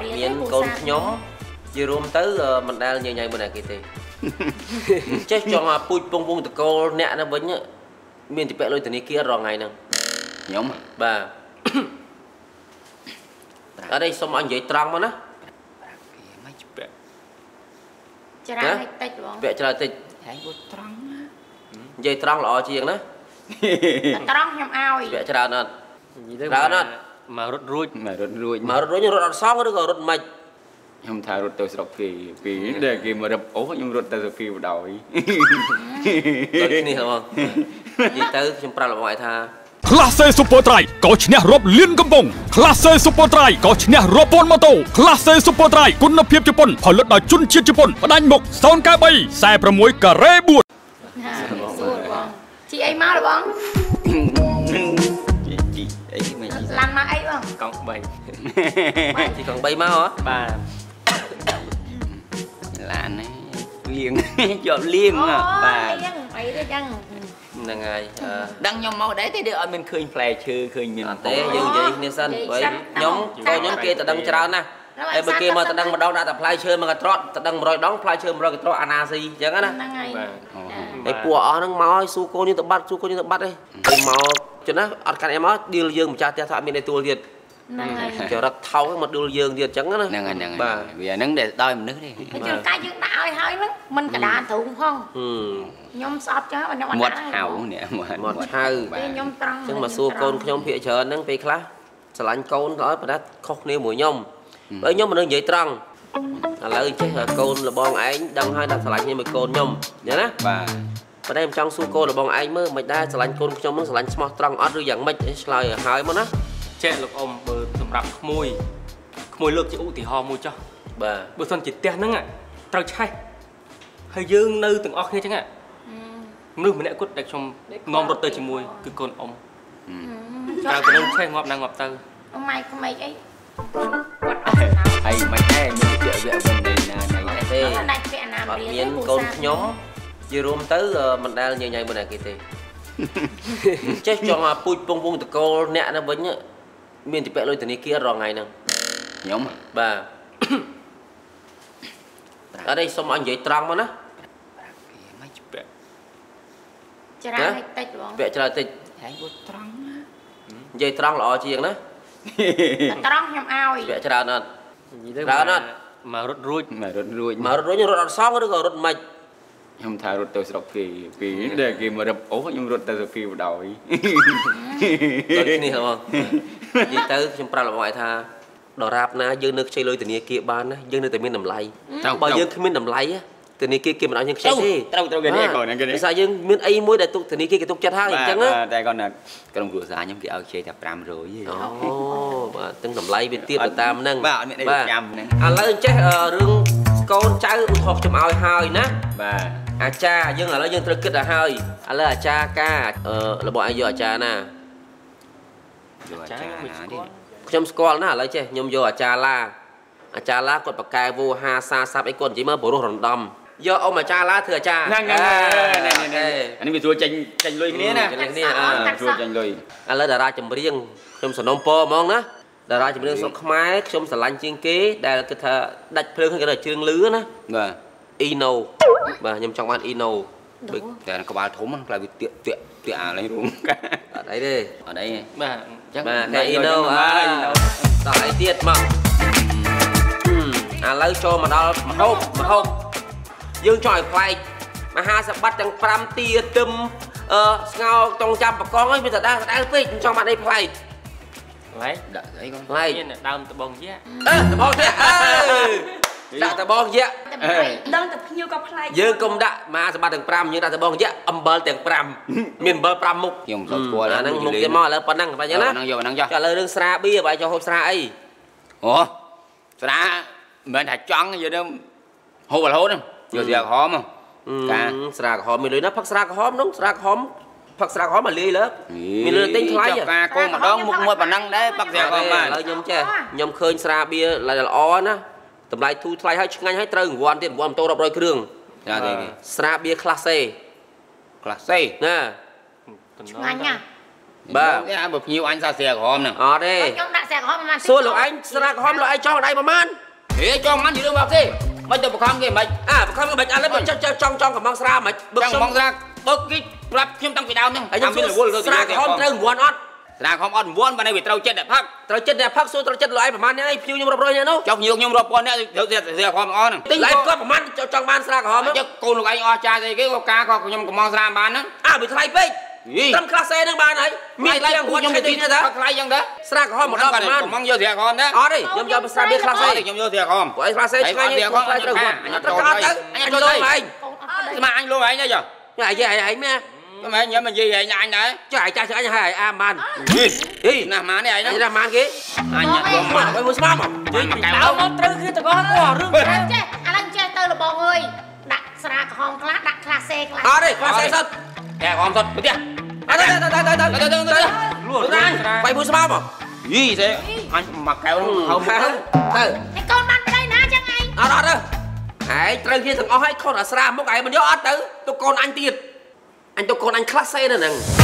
ត់មានកូនខ្ញុំនិយាយរួមទៅមិនដែលញញៃមិនណាគេទេចេះចង់ឲ្យពូជពងពងតកូលអ្នកហ្នឹងវិញមានតិពាក់លុយធនាគាររងថ្ងៃហ្នឹងខ្ញុំបាទអត់ទេសុំឲ្យនិយាយត្រង់មកណាមិនច្បាក់ច្រើនឲ្យតិចបងពាក់ច្រើនតិចហើយគាត់ត្រង់និយាយត្រង់ល្អជាងណាតែត្រង់ខ្ញុំឲ្យពាក់ច្រើនអត់និយាយទៅច្រើនអត់ មករត់រួចមករត់រួចមករត់រួចរត់អត់សងឬក៏រត់មិនខ្ញុំថារត់ទៅស្រុកគេពីដែលគេមករឹបអូខ្ញុំរត់ទៅស្រុកគេបដ ாய் ដូចគ្នាហ្មងនិយាយទៅខ្ញុំប្រាប់លោកឯងថាក្លាសេស៊ូពើត្រៃក៏ឈ្នះរ៉បលៀនកំប៉ុងក្លាសេស៊ូពើត្រៃក៏ឈ្នះរ៉បប៉ុនម៉ូតូក្លាសេស៊ូពើត្រៃគុណភាពជប៉ុនផលិតដោយជនជាតិជប៉ុនផ្ដាច់មុខ093 46ការ៉េ4ណាសួរបងជីអីមកលបង 3ទីកង់3មកហ៎បាទឡានលៀងជាប់លៀងបាទយ៉ាងអីទេយ៉ាងហ្នឹងហើយអឺដឹងខ្ញុំមកដែរទេដូចអត់មានឃើញផ្លែឈើឃើញមានអត់ទេយើងនិយាយគ្នាសិនព្រោះខ្ញុំក៏ខ្ញុំគេទៅដឹងច្រើនណាស់ហើយបើគេមកទៅដឹងម្ដងដាក់តែផ្លែឈើមកកត្រត់ទៅដឹង100ដងផ្លែឈើ100កត្រត់អាណាស៊ីអញ្ចឹងណាហ្នឹងហើយបាទហើយពួកអស់ហ្នឹងមកឲ្យស៊ូកូនយើងទៅបាត់ស៊ូកូនយើងទៅបាត់ឯងទៅមកចឹងណាអត់កាន់អីមកឌីលយើងម្ចាស់ផ្ទះថាអត់មានអីទួលទៀត ហ្នឹងហើយចរិតថោកហ្នឹងមកឌីលយើងទៀតចឹងណាហ្នឹងហើយហ្នឹងបាទហើយវាហ្នឹងដែលដោយមនុស្សទេហើយជួនកាលយើងដាក់ឲ្យហើយហ្នឹងមិនកដាទ្រូងផងហឹមខ្ញុំស្អប់ចឹងខ្ញុំអត់មាត់ដាក់ហៅនេះមាត់មាត់ឆៅពេលខ្ញុំត្រង់ចឹងមកសួរកូនខ្ញុំភាកច្រើនហ្នឹងពេលខ្លះស្រឡាញ់កូនក៏ឲ្យប៉ុន្តែខុសគ្នាមួយខ្ញុំបើខ្ញុំមិននឹងនិយាយត្រង់ឥឡូវចេះកូនលបងឯងដឹងហើយថាស្រឡាញ់គ្នាមួយកូនខ្ញុំអញ្ចឹងណាបាទប៉ុន្តែខ្ញុំចង់សួរកូនលបងឯងមើលមិនដែរស្រឡាញ់កូនខ្ញុំហ្នឹងស្រឡាញ់ស្មោះត្រង់អត់ឬយ៉ាងម៉េចឆ្លើយឲ្យហើយមកណា ចេះលោកអ៊ំបើសម្រាប់ក្មួយក្មួយលើកជាឧទាហរណ៍មួយចុះបាទបើសិនជាផ្ទះហ្នឹងត្រូវឆេះហើយយើងនៅទាំងអស់គ្នាចឹងមនុស្សម្នាក់គត់ដែលខ្ញុំនាំរត់ទៅជាមួយគឺកូនអ៊ំក្រៅពីនឹងឆេះងាប់ណាងាប់ទៅអម៉ៃក្មេកអីគាត់អត់ណាហើយមិនដែរមានជាវគ្គវិញណាណៃទេគាត់ដាច់ពាក្យណាអត់រៀមានកូនខ្ញុំនិយាយរួមទៅមិនដែលញញៃមិនណាគេទេចេះចង់ឲ្យពូជពងពងតកូលអ្នកហ្នឹងវិញ មានតិពាក់លុយធនាគាររងថ្ងៃហ្នឹងខ្ញុំបាទអត់ទេសុំឲ្យនិយាយត្រង់មកណាមិនច្បាក់ច្រើនឲ្យតិចបងពាក់ច្រើនតិចហើយគាត់ត្រង់និយាយត្រង់ល្អជាងណាតែត្រង់ខ្ញុំឲ្យពាក់ច្រើនអត់និយាយទៅច្រើនអត់មករត់រួចមករត់រួចមករត់រួចរត់អត់សងឬក៏រត់មិនខ្ញុំថារត់ទៅស្រុកគេពីដែលគេមករឹបអូខ្ញុំរត់ទៅស្រុកគេបដ ாய் ដូចគ្នាហ្មងនិយាយទៅខ្ញុំប្រាប់លោកឯងថាដរាបណាយើងនៅខ្ចីលុយធនាគារបានណាយើងនៅតែមានតម្លៃបើយើងគ្មានតម្លៃធនាគារគេមិនឲ្យយើងខ្ចីទេត្រូវត្រូវគេនេះកូនហ្នឹងគេនេះភាសាយើងមានអីមួយដែលទុកធនាគារគេទុកចិត្តហើយអញ្ចឹងណាតែគាត់ណាក្រុមគ្រួសារខ្ញុំគេឲ្យជ័យតែ500ទេអូបាទទាំងតម្លៃវាទៀតទៅតាមហ្នឹងបាទអត់មានអីប្រចាំហ្នឹងឥឡូវចេះរឿងកូនចៅឧទាហរណ៍ខ្ញុំឲ្យហើយណាបាទ អាចារ្យយើងឥឡូវយើងត្រូវគិតឲ្យហើយឥឡូវអាចារ្យការអឺរបស់ឯងយកអាចារ្យណាយកអាចាចារ្យមិនណាស្គានេះល់ខ្ញុំស្គាល់ណាឥឡូវចេះខ្ញុំយកអាចារ្យឡាអាចារ្យឡាគាត់បកកែវោហាសាសាប់អីគាត់និយាយមកបរោះរំដំយកអ៊ំអាចារ្យឡាធ្វើអាចារ្យហ្នឹងហ្នឹងហ្នឹងអានេះវាស្រួលចេញចេញលុយគ្នាណាចេញលុយគ្នាអើស្រួលចេញលុយឥឡូវតារាចម្រៀងខ្ញុំសំណុំពរហ្មងណាតារាចម្រៀងស្រុកខ្មែរខ្ញុំស្រឡាញ់ជាងគេដែលគិតថាដាច់ភ្លើងគេថាជឿងលឺណាបាទ Eno បាទខ្ញុំចង់បាន Eno ដូចតែក្បាលធំហ្នឹងខ្លាចវាទៀកទៀកទៀកអាឡើងរួមកាអត់អីទេអត់អីបាទចឹងបាទតែ Eno អើដល់អីទៀតមកឥឡូវចូលមកដល់ម្ហូបម្ហូបយើងចង់ឲ្យប្លែកមហាសបាត់ទាំង5ទាទឹមអឺស្ងោរចង់ចាំបកងហ្នឹងវាដដែលដដែលពេកខ្ញុំចង់បានអីប្លែកឡែកដាក់អីកូនប្លែកមានដើមត្បូងយ៉ាអើដបងទៀតអើ ដាក់តបងយៈតែប្រៃដឹងតែភ្ញៀវក៏ប្លែកយើងកុំដាក់មហាសម្បត្តិទាំង5យើងដាក់តបងយៈអំបិលទាំង5មានអំបិល5មុខខ្ញុំមិនស្គាល់អាហ្នឹងមុខទៀតមកឥឡូវប៉ុណ្ណឹងបើយ៉ាងណាហ្នឹងយកហ្នឹងចុះចុះឥឡូវរឿងស្រាបៀបើចូលហូបស្រាអីអូស្រាមិនមែនថាចង់យកទៅហូបរហូតហ្នឹងយកស្រាក្រហមកាស្រាក្រហមមានលុយណាផឹកស្រាក្រហមនោះស្រាក្រហមផឹកស្រាក្រហមមកលាយលើមានលុយទិញថ្លៃចុះការកូនម្ដងមុខមួយប៉ុណ្ណឹងដែរប៉ាក់ស្រាក្រហមបានឥឡូវខ្ញុំចេះខ្ញុំឃើញស្រាបៀល្អណា តម្លៃធូរថ្លៃហើយឆ្ងាញ់ហើយត្រូវរង្វាន់ទៀតរង្វាន់ម៉ូតូរាប់រយគ្រឿងចាទេគេស្រាបៀក្លាសេក្លាសេណាតំណឆ្ងាញ់ណាយបាទគេឲ្យបើភ្ញៀវអញសាស្រាក្រហមហ្នឹងអត់ទេខ្ញុំដាក់ស្រាក្រហមប្រហែលសួរលោកឯងស្រាក្រហមលោកឯងចង់ដៃប្រមាណហេចង់មិននិយាយរឿងមកទេមិនទៅបង្ខំគេមិនអាបខំមិនឥឡូវបើចង់ចង់ចង់កំងស្រាមិនបើចង់ខ្ញុំមកស្រាបើគេប្រាប់ខ្ញុំតាំងពីដើមហ្នឹងហើយខ្ញុំមានរវល់ទៅស្រាក្រហមត្រូវ9អត់ ស្រាក្រហមអត់9បានតែវាត្រូវចិត្តតែផឹកត្រូវចិត្តអ្នកផឹកសួរត្រូវចិត្តលោកឯងប្រមាណនេះឯងភ្ញៀវខ្ញុំរាប់រយនាក់នោះចុះភ្ញៀវខ្ញុំរាប់ពាន់នាក់ត្រូវស្រាក្រហមអស់ហ្នឹងទិញគាត់ប្រមាណចង់បានស្រាក្រហមចុះកូនលោកឯងអស់ចាស្អីគេក៏ការក៏ខ្ញុំកំងស្រាបានហ្នឹងអើវាថ្លៃពេកយីត្រឹមក្លាសេហ្នឹងបានហើយមានថ្លៃគាត់ខ្ញុំខែទៅទីនេះតាថ្លៃយ៉ាងដែរស្រាក្រហមមកដល់ប្រមាណកំងយកស្រាក្រហមណាអត់ទេខ្ញុំយកស្រាបៀរក្លាសេអត់ទេខ្ញុំយកស្រាក្រហមពួកឯងក្លាសេឆ្ងាញ់ហ្នឹងថ្លៃត្រូវគាត់អត់ត្រូវកើតទៅអញចូលទៅឯងកូនអត់ស្មាអញលោកឯងណាចុះញ៉ាយឯងឯងមែន ខ្ញុំឯងញ៉ាំនិយាយឯងអញដែរចុះឯងចាស់អញហើយអាបានយីហីណាស់ម៉ានេះឯងអញហ្នឹងរ៉ាម៉ានគេអញញ៉ាំខ្ញុំមកមកឲ្យមួយស្មាមកជួយមកកៅដើមមកត្រូវគឺទាំងអស់គាត់រឿងចេះចេះឥឡូវចេះទៅលបងអើយដាក់ស្រាក្រហមខ្លះដាក់ក្លាសេខ្លះអត់ទេក្លាសេសុទ្ធតែហមសុតទៅផ្ទះអត់ទេទៅទៅទៅទៅទៅទៅទៅលួចណាបាយមួយស្មាមកយីទេអញមកកៅហ្នឹងហៅមកទៅទៅទៅហើយកូនបានប្តីណាចឹងឯងអត់អត់ទេឯងត្រូវគ្នាទាំងអស់ឲ្យខុសអាស្រាមុខឯងមិនយកអត់ទៅទុកកូនអញទៀត អញទុកកូនអញខ្លះសេនៅហ្នឹង